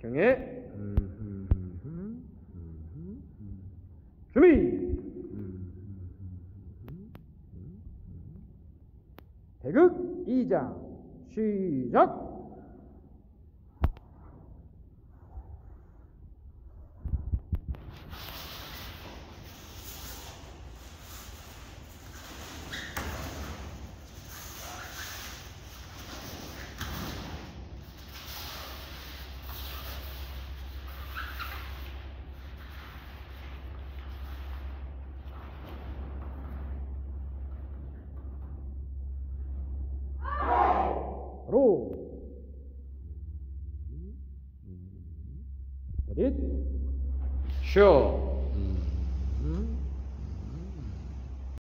경애 준비! 대극 2장 시작 ру. Рит. Щелк.